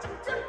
to do.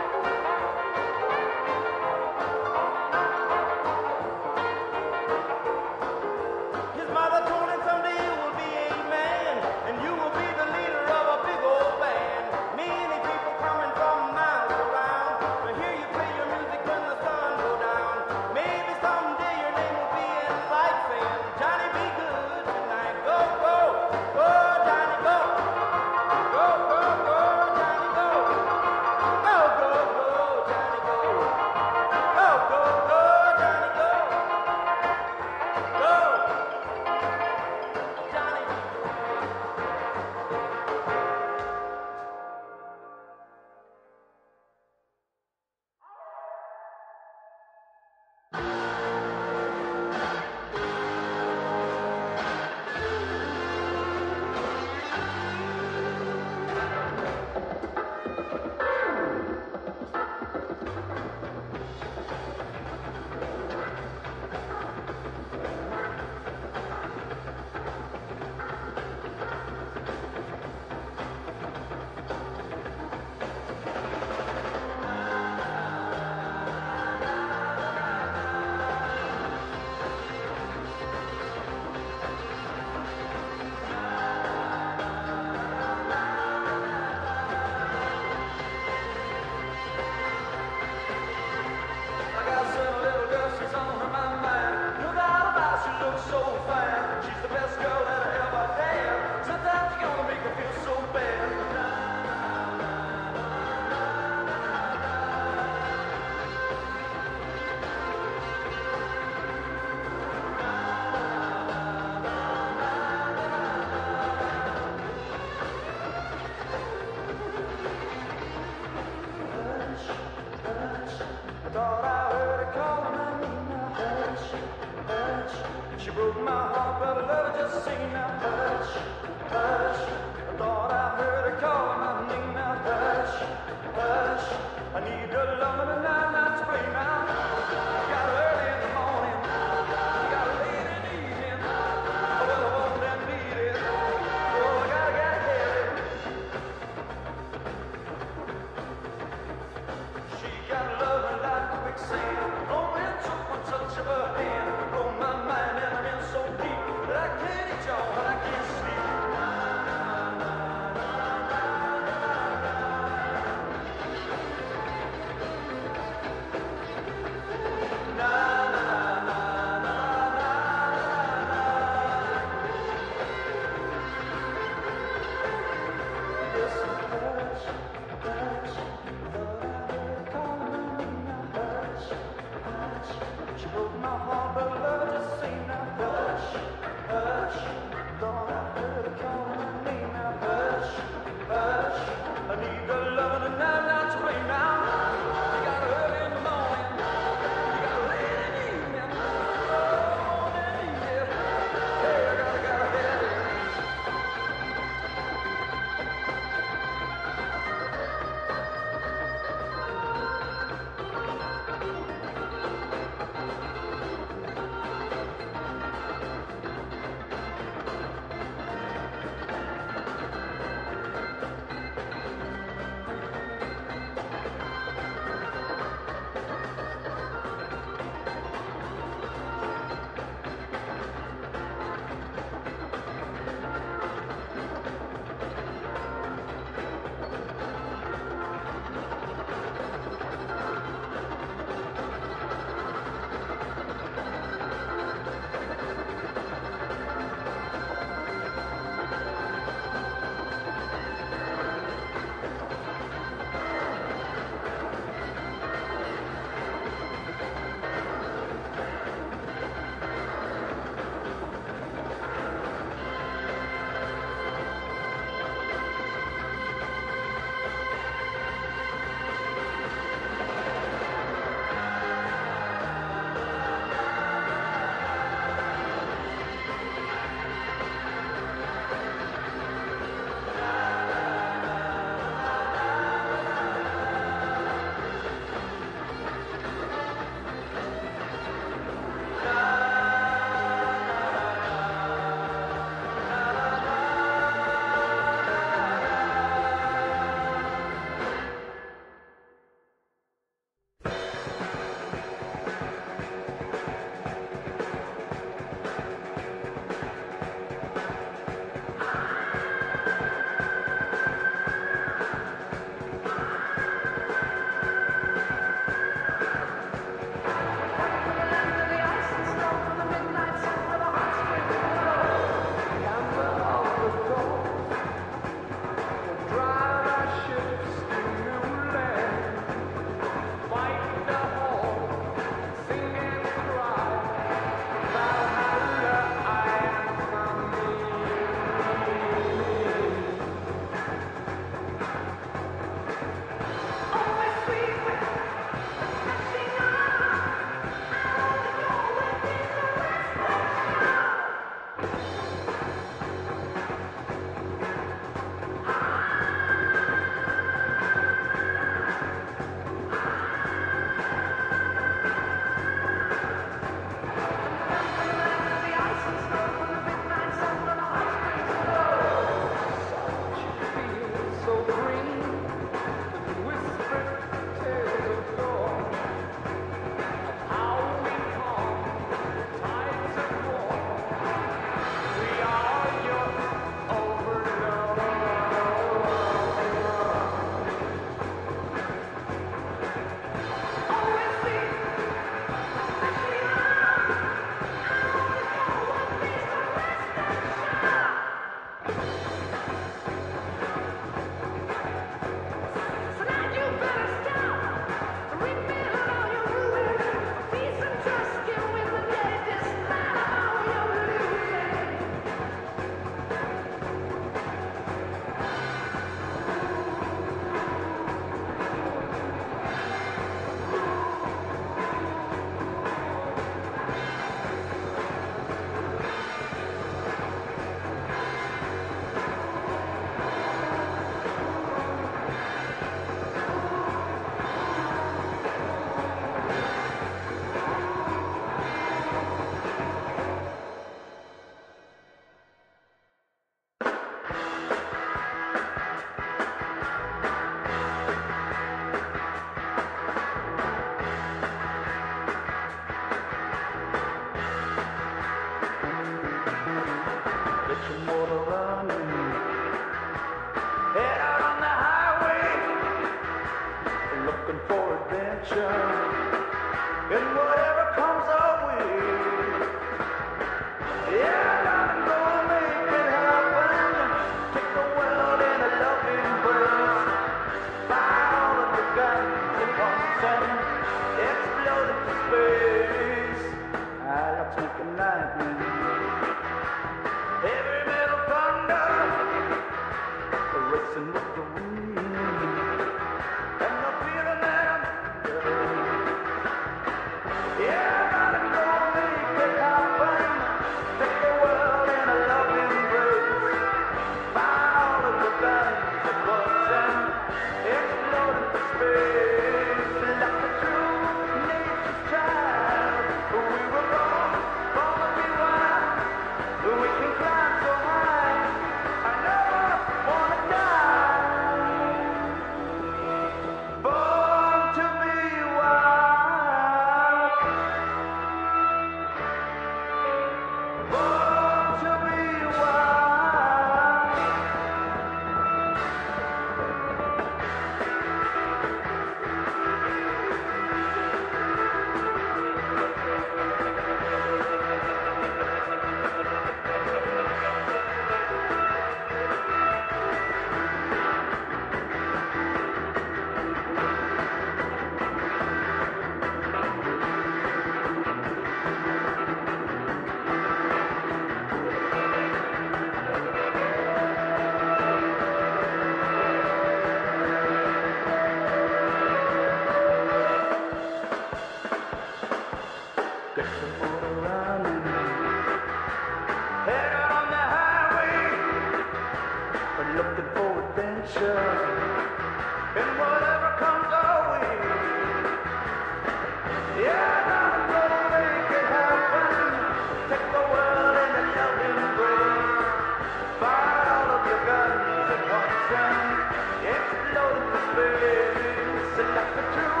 And explode into space. Like a true nature's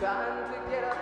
trying to get up